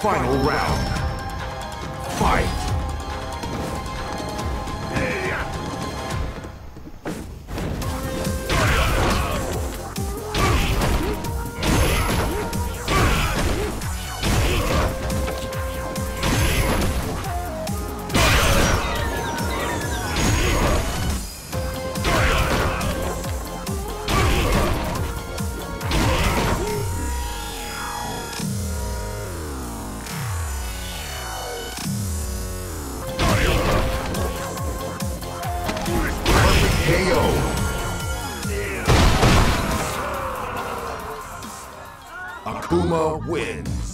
Final round. Fight! KO. Akuma wins.